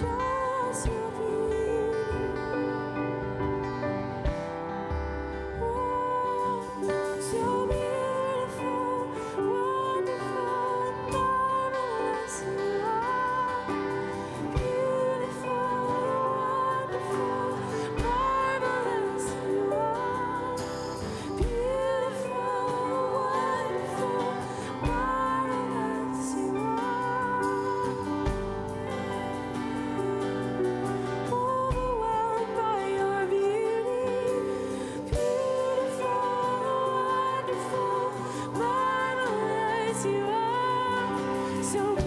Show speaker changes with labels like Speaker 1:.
Speaker 1: just you so